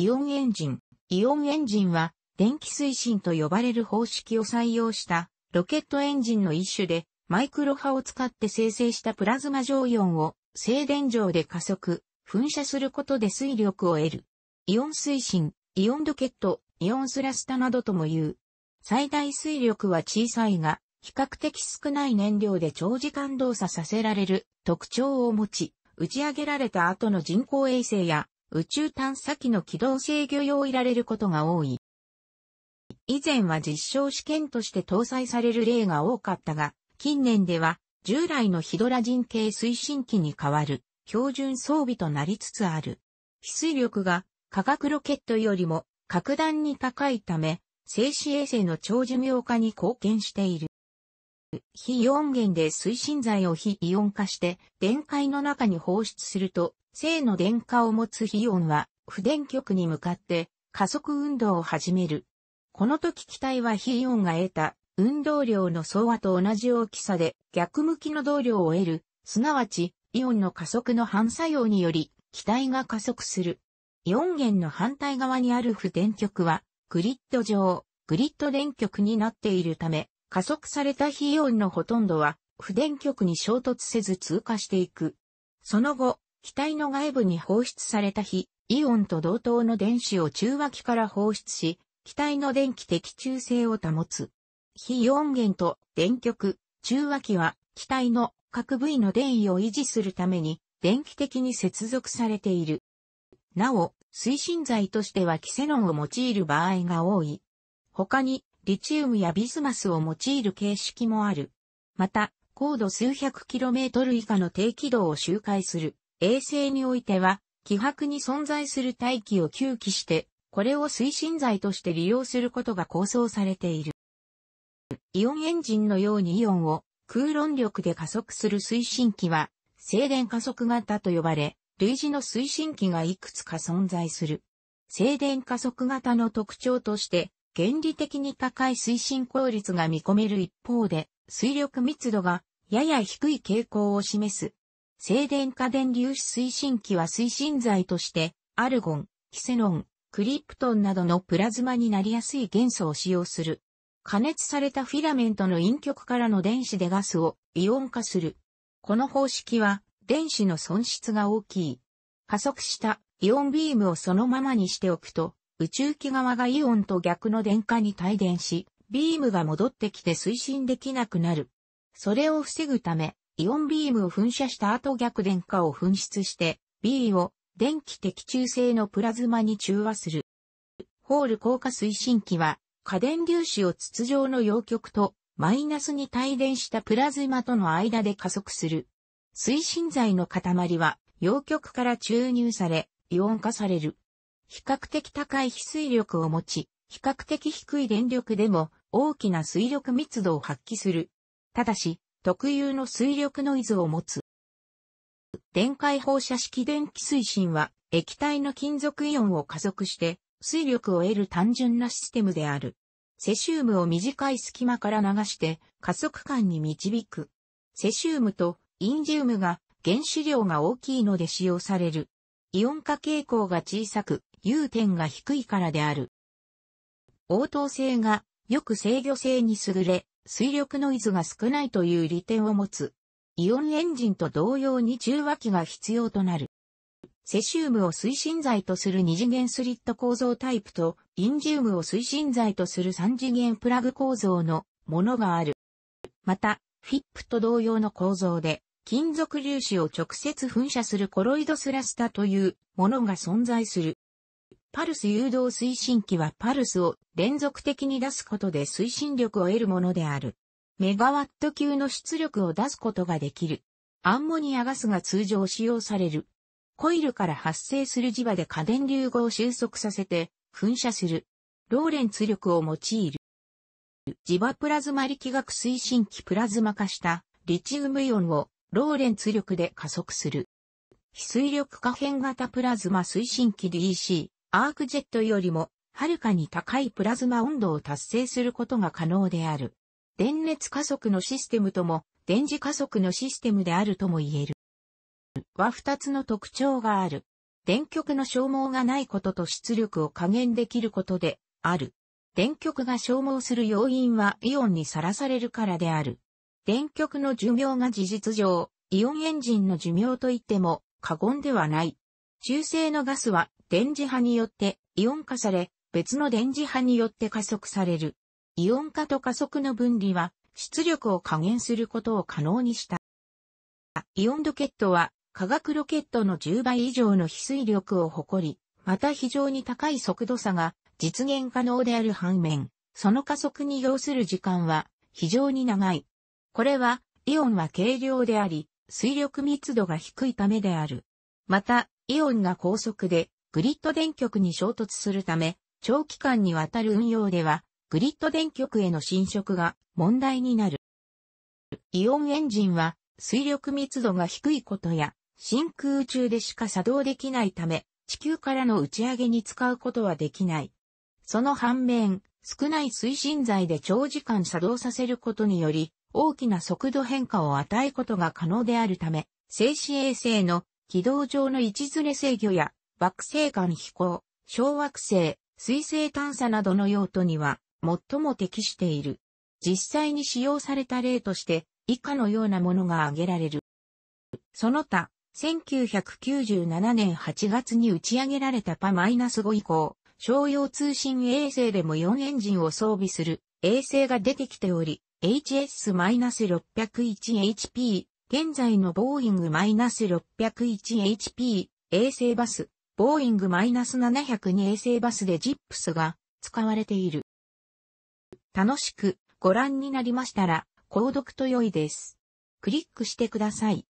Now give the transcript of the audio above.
イオンエンジン。イオンエンジンは、電気推進と呼ばれる方式を採用したロケットエンジンの一種で、マイクロ波を使って生成したプラズマ状イオンを静電場で加速、噴射することで水力を得る。イオン推進、イオンロケット、イオンスラスタなどとも言う。最大水力は小さいが、比較的少ない燃料で長時間動作させられる特徴を持ち、打ち上げられた後の人工衛星や宇宙探査機の軌道制御用いられることが多い。以前は実証試験として搭載される例が多かったが、近年では従来のヒドラジン系推進機に代わる標準装備となりつつある。非水力が化学ロケットよりも格段に高いため、静止衛星の長寿命化に貢献している。非イオン源で推進剤を非イオン化して電解の中に放出すると正の電荷を持つ非イオンは、不電極に向かって加速運動を始める。この時機体は非イオンが得た運動量の総和と同じ大きさで逆向きの動量を得る、すなわちイオンの加速の反作用により機体が加速する。イオン源の反対側にある不電極はグリッド上、グリッド電極になっているため、加速された非イオンのほとんどは不電極に衝突せず通過していく。その後、機体の外部に放出された非イオンと同等の電子を中和機から放出し、機体の電気的中性を保つ。非イオン源と電極、中和機は機体の各部位の電位を維持するために電気的に接続されている。なお、推進剤としてはキセノンを用いる場合が多い。他に、リチウムやビスマスを用いる形式もある。また、高度数百キロメートル以下の低軌道を周回する衛星においては、気迫に存在する大気を吸気して、これを推進剤として利用することが構想されている。イオンエンジンのようにイオンを空論力で加速する推進機は、静電加速型と呼ばれ、類似の推進機がいくつか存在する。静電加速型の特徴として、原理的に高い推進効率が見込める一方で、水力密度がやや低い傾向を示す静電化電粒子推進機は推進剤として、アルゴン、キセノン、クリプトンなどのプラズマになりやすい元素を使用する。加熱されたフィラメントの陰極からの電子でガスをイオン化する。この方式は電子の損失が大きい。加速したイオンビームをそのままにしておくと、宇宙機側がイオンと逆の電荷に帯電し、ビームが戻ってきて推進できなくなる。それを防ぐため、イオンビームを噴射した後逆電荷を噴出して、B を電気的中性のプラズマに中和する。ホール効果推進機は、過電粒子を筒状の陽極とマイナスに帯電したプラズマとの間で加速する。推進剤の塊は陽極から注入され、イオン化される。比較的高い非水力を持ち、比較的低い電力でも大きな水力密度を発揮する。ただし、特有の水力ノイズを持つ。電解放射式電気推進は液体の金属イオンを加速して水力を得る単純なシステムである。セシウムを短い隙間から流して加速感に導く。セシウムとインジウムが原子量が大きいので使用される。イオン化傾向が小さく、融点が低いからである。応答性がよく制御性に優れ、水力ノイズが少ないという利点を持つ。イオンエンジンと同様に中和機が必要となる。セシウムを推進剤とする二次元スリット構造タイプと、インジウムを推進剤とする三次元プラグ構造のものがある。また、フィップと同様の構造で、金属粒子を直接噴射するコロイドスラスタというものが存在する。パルス誘導推進機はパルスを連続的に出すことで推進力を得るものである。メガワット級の出力を出すことができる。アンモニアガスが通常使用される。コイルから発生する磁場で過電流合を収束させて噴射する。ローレンツ力を用いる。磁場プラズマ力学推進機プラズマ化したリチウムイオンをローレンツ力で加速する。非水力可変型プラズマ推進機 DC アークジェットよりも、はるかに高いプラズマ温度を達成することが可能である。電熱加速のシステムとも、電磁加速のシステムであるとも言える。は二つの特徴がある。電極の消耗がないことと出力を加減できることである。電極が消耗する要因はイオンにさらされるからである。電極の寿命が事実上、イオンエンジンの寿命といっても過言ではない。中性のガスは電磁波によってイオン化され、別の電磁波によって加速される。イオン化と加速の分離は出力を加減することを可能にした。イオンロケットは化学ロケットの10倍以上の非水力を誇り、また非常に高い速度差が実現可能である反面、その加速に要する時間は非常に長い。これは、イオンは軽量であり、水力密度が低いためである。また、イオンが高速でグリッド電極に衝突するため、長期間にわたる運用では、グリッド電極への侵食が問題になる。イオンエンジンは水力密度が低いことや、真空中でしか作動できないため、地球からの打ち上げに使うことはできない。その反面、少ない推進剤で長時間作動させることにより、大きな速度変化を与えることが可能であるため、静止衛星の軌道上の位置ずれ制御や惑星間飛行、小惑星、水星探査などの用途には最も適している。実際に使用された例として以下のようなものが挙げられる。その他、1997年8月に打ち上げられたパ -5 以降、商用通信衛星でも4エンジンを装備する衛星が出てきており、HS-601HP、現在のボーイング -601HP 衛星バス、ボーイング -702 衛星バスでジップスが使われている。楽しくご覧になりましたら、購読と良いです。クリックしてください。